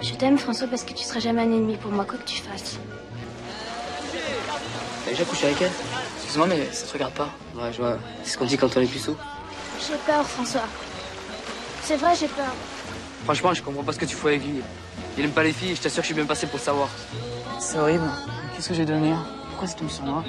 Je t'aime, François, parce que tu seras jamais un ennemi pour moi, quoi que tu fasses. T'as déjà couché avec elle Excuse-moi, mais ça te regarde pas. Ouais, je vois. C'est ce qu'on dit quand on est plus sous. J'ai peur, François. C'est vrai, j'ai peur. Franchement, je comprends pas ce que tu fais avec lui. Il aime pas les filles, je t'assure que je suis bien passé pour savoir. C'est horrible. Qu'est-ce que j'ai donné Pourquoi c'est tombé sur moi